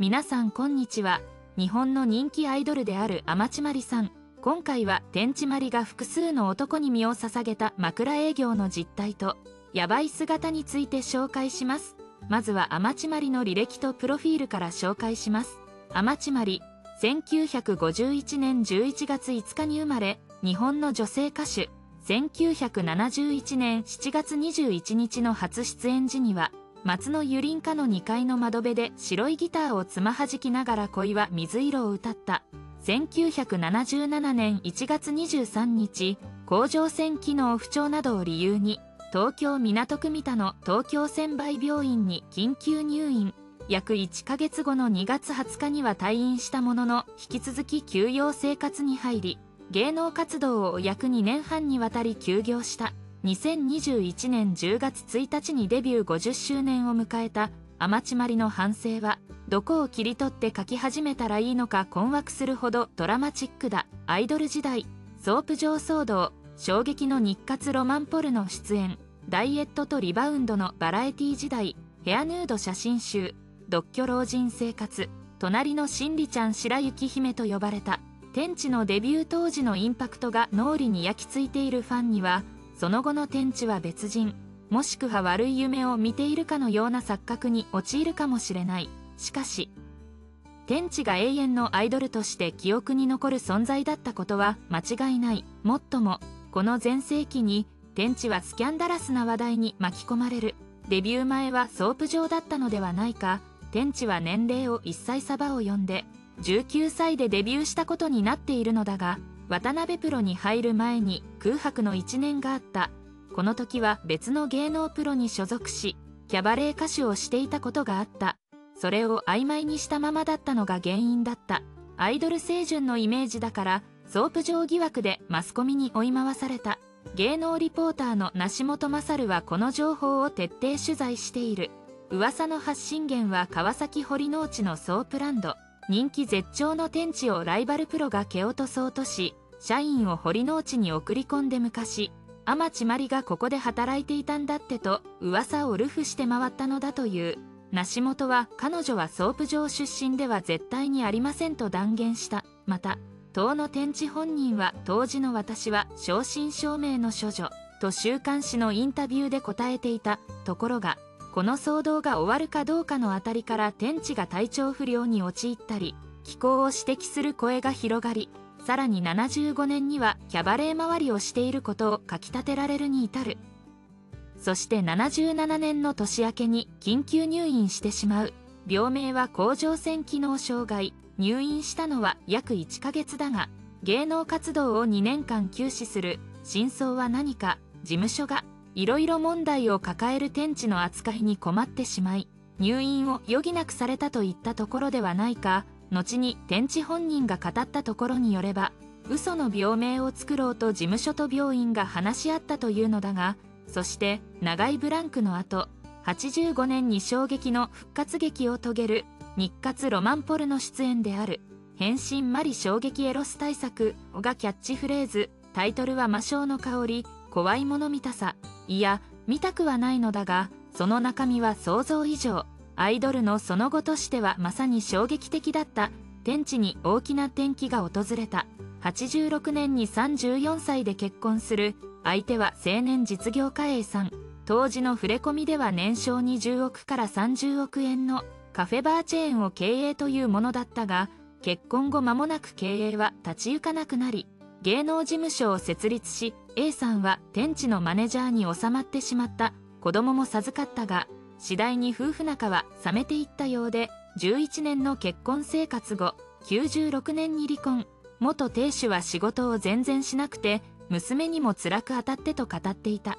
皆さんこんにちは。日本の人気アイドルである天地まりさん。今回は天地まりが複数の男に身を捧げた枕営業の実態とヤバい姿について紹介します。まずは天地まりの履歴とプロフィールから紹介します。天地まり1951年11月5日に生まれ日本の女性歌手。1971年7月21日の初出演時には松の油林家の2階の窓辺で白いギターをつまはじきながら恋は水色を歌った。1977年1月23日甲状腺機能不調などを理由に東京港区三田の東京専売病院に緊急入院。約1ヶ月後の2月20日には退院したものの引き続き休養生活に入り芸能活動を約2年半にわたり休業した。2021年10月1日にデビュー50周年を迎えた天地真理の半生はどこを切り取って書き始めたらいいのか困惑するほどドラマチックだ。アイドル時代ソープ嬢騒動衝撃の日活ロマンポルノ出演。ダイエットとリバウンドのバラエティ時代ヘアヌード写真集。独居老人生活。隣の真理ちゃん白雪姫と呼ばれた。天地のデビュー当時のインパクトが脳裏に焼き付いているファンにはその後の天地は別人もしくは悪い夢を見ているかのような錯覚に陥るかもしれない。しかし天地が永遠のアイドルとして記憶に残る存在だったことは間違いない。もっともこの全盛期に天地はスキャンダラスな話題に巻き込まれる。デビュー前はソープ嬢だったのではないか。天地は年齢を一歳サバを読んで19歳でデビューしたことになっているのだが渡辺プロに入る前に空白の1年があった。この時は別の芸能プロに所属しキャバレー歌手をしていたことがあった。それを曖昧にしたままだったのが原因だった。アイドル清純のイメージだからソープ嬢疑惑でマスコミに追い回された。芸能リポーターの梨本勝はこの情報を徹底取材している。噂の発信源は川崎堀之内のソープランド。人気絶頂の天地をライバルプロが蹴落とそうとし社員を堀之内に送り込んで昔天地真理がここで働いていたんだってと噂を流布して回ったのだという。梨本は彼女はソープ嬢出身では絶対にありませんと断言した。また当の天地本人は当時の私は正真正銘の処女。と週刊誌のインタビューで答えていた。ところがこの騒動が終わるかどうかのあたりから天地が体調不良に陥ったり気候を指摘する声が広がりさらに75年にはキャバレー周りをしていることを書き立てられるに至る。そして77年の年明けに緊急入院してしまう。病名は甲状腺機能障害。入院したのは約1ヶ月だが芸能活動を2年間休止する。真相は何か。事務所がいろいろ問題を抱える天地の扱いに困ってしまい入院を余儀なくされたといったところではないか。後に天地本人が語ったところによれば嘘の病名を作ろうと事務所と病院が話し合ったというのだがそして長いブランクの後85年に衝撃の復活劇を遂げる日活ロマンポルの出演である変身マリ衝撃エロス対策がキャッチフレーズタイトルは魔性の香り怖いもの見たさいや見たくはないのだがその中身は想像以上。アイドルのその後としてはまさに衝撃的だった天地に大きな転機が訪れた。86年に34歳で結婚する相手は青年実業家 A さん。当時の触れ込みでは年商20億から30億円のカフェバーチェーンを経営というものだったが結婚後間もなく経営は立ち行かなくなり芸能事務所を設立し A さんは天地のマネジャーに収まってしまった。子供も授かったが次第に夫婦仲は冷めていったようで11年の結婚生活後96年に離婚。元亭主は仕事を全然しなくて娘にも辛く当たってと語っていた。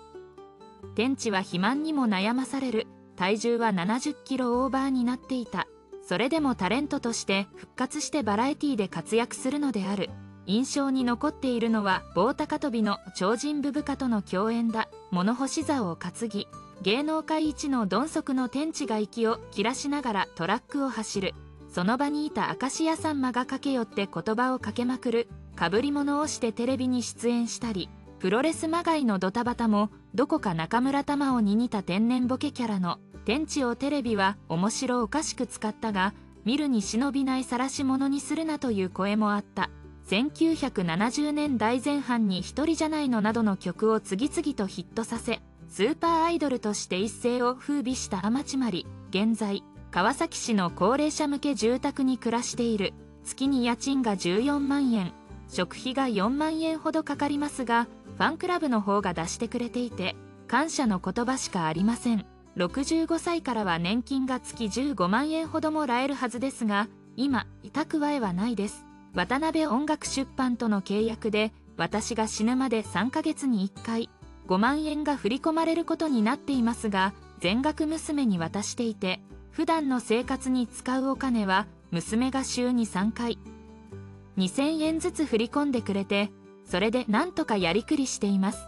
天地は肥満にも悩まされる。体重は70キロオーバーになっていた。それでもタレントとして復活してバラエティで活躍するのである。印象に残っているのは棒高跳びの超人ブブカとの共演だ。物干し座を担ぎ芸能界一の鈍足の天地が息を切らしながらトラックを走る。その場にいた明石家さんまが駆け寄って言葉をかけまくる。かぶり物をしてテレビに出演したり。プロレスまがいのドタバタもどこか中村玉緒に似た天然ボケキャラの。天地をテレビは面白おかしく使ったが見るに忍びない晒し者にするなという声もあった。1970年代前半に一人じゃないのなどの曲を次々とヒットさせスーパーアイドルとして一世を風靡した天地まり現在川崎市の高齢者向け住宅に暮らしている。月に家賃が14万円。食費が4万円ほどかかりますがファンクラブの方が出してくれていて感謝の言葉しかありません。65歳からは年金が月15万円ほどもらえるはずですが今痛くえはないです。渡辺音楽出版との契約で私が死ぬまで3ヶ月に1回。5万円が振り込まれることになっていますが全額娘に渡していて普段の生活に使うお金は娘が週に3回2000円ずつ振り込んでくれてそれでなんとかやりくりしています。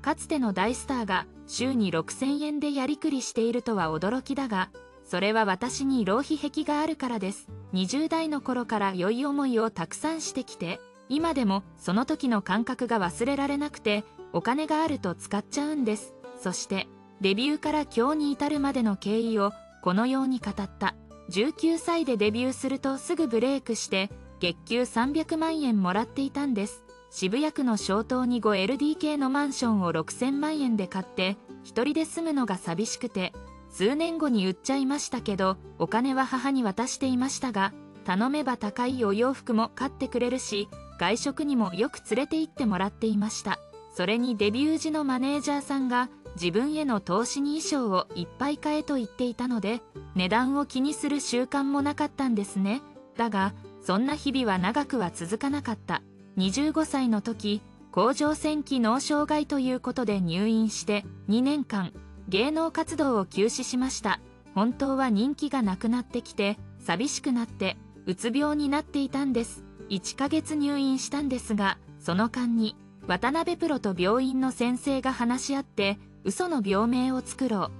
かつての大スターが週に6000円でやりくりしているとは驚きだがそれは私に浪費癖があるからです。20代の頃から良い思いをたくさんしてきて今でもその時の感覚が忘れられなくてお金があると使っちゃうんです。そしてデビューから今日に至るまでの経緯をこのように語った。19歳でデビューするとすぐブレイクして月給300万円もらっていたんです。渋谷区の小島に 5LDK のマンションを6000万円で買って一人で住むのが寂しくて数年後に売っちゃいましたけどお金は母に渡していましたが頼めば高いお洋服も買ってくれるし外食にもよく連れて行ってもらっていました。それにデビュー時のマネージャーさんが自分への投資に衣装をいっぱい買えと言っていたので値段を気にする習慣もなかったんですね。だがそんな日々は長くは続かなかった。25歳の時甲状腺機能障害ということで入院して2年間芸能活動を休止しました。本当は人気がなくなってきて寂しくなってうつ病になっていたんです。1ヶ月入院したんですがその間に渡辺プロと病院の先生が話し合って嘘の病名を作ろう。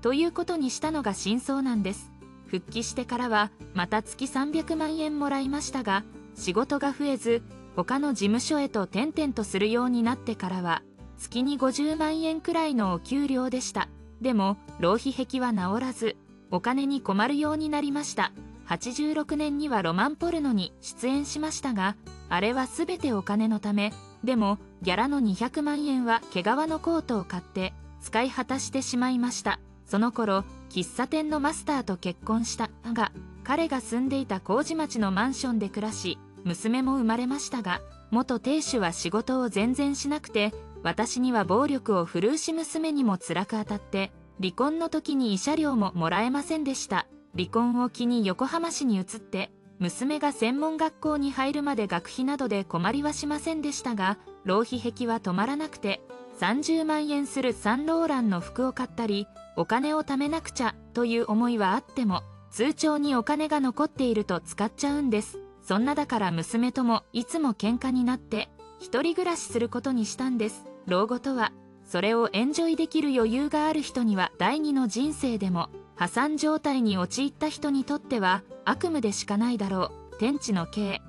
ということにしたのが真相なんです。復帰してからはまた月300万円もらいましたが仕事が増えず他の事務所へと転々とするようになってからは月に50万円くらいのお給料でした。でも浪費癖は治らずお金に困るようになりました。86年にはロマンポルノに出演しましたがあれは全てお金のためでもギャラの200万円は毛皮のコートを買って使い果たしてしまいました。その頃喫茶店のマスターと結婚した。が彼が住んでいた麹町のマンションで暮らし娘も生まれましたが元亭主は仕事を全然しなくて私には暴力を振るうし娘にも辛く当たって離婚の時に慰謝料ももらえませんでした。離婚を機に横浜市に移って娘が専門学校に入るまで学費などで困りはしませんでしたが浪費癖は止まらなくて30万円するサンローランの服を買ったりお金を貯めなくちゃという思いはあっても通帳にお金が残っていると使っちゃうんです。そんなだから娘ともいつも喧嘩になって一人暮らしすることにしたんです。老後とはそれをエンジョイできる余裕がある人には第二の人生でも破産状態に陥った人にとっては悪夢でしかないだろう。天地の刑。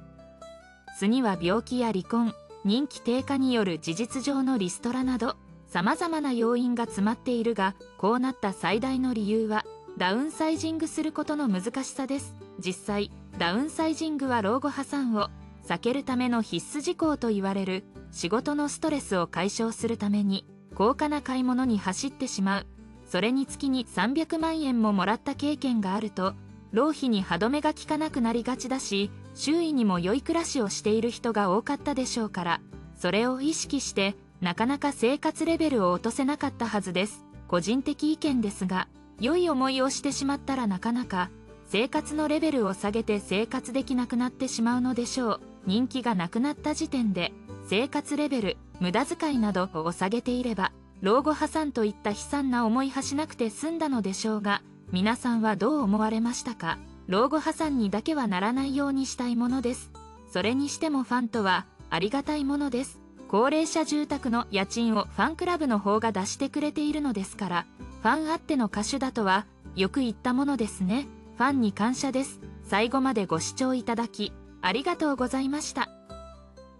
次は病気や離婚。人気低下による事実上のリストラなど様々な要因が詰まっているがこうなった最大の理由はダウンサイジングすることの難しさです。実際ダウンサイジングは老後破産を避けるための必須事項と言われる仕事のストレスを解消するために高価な買い物に走ってしまう。それに月に300万円ももらった経験があると浪費に歯止めが効かなくなりがちだし周囲にも良い暮らしをしている人が多かったでしょうからそれを意識してなかなか生活レベルを落とせなかったはずです。個人的意見ですが良い思いをしてしまったらなかなか生活のレベルを下げて生活できなくなってしまうのでしょう。人気がなくなった時点で生活レベル無駄遣いなどを下げていれば老後破産といった悲惨な思いはしなくて済んだのでしょうが皆さんはどう思われましたか？老後破産にだけはならないようにしたいものです。それにしてもファンとはありがたいものです。高齢者住宅の家賃をファンクラブの方が出してくれているのですからファンあっての歌手だとはよく言ったものですね。ファンに感謝です。最後までご視聴いただきありがとうございました。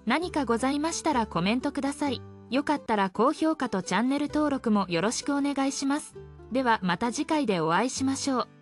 何かございましたらコメントください。よかったら高評価とチャンネル登録もよろしくお願いします。ではまた次回でお会いしましょう。